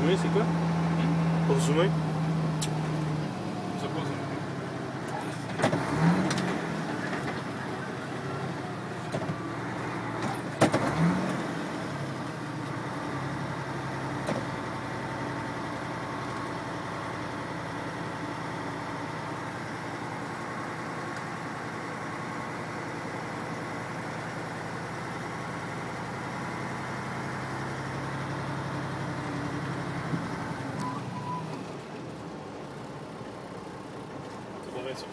Zoomer, c'est quoi? Pour zoomer? with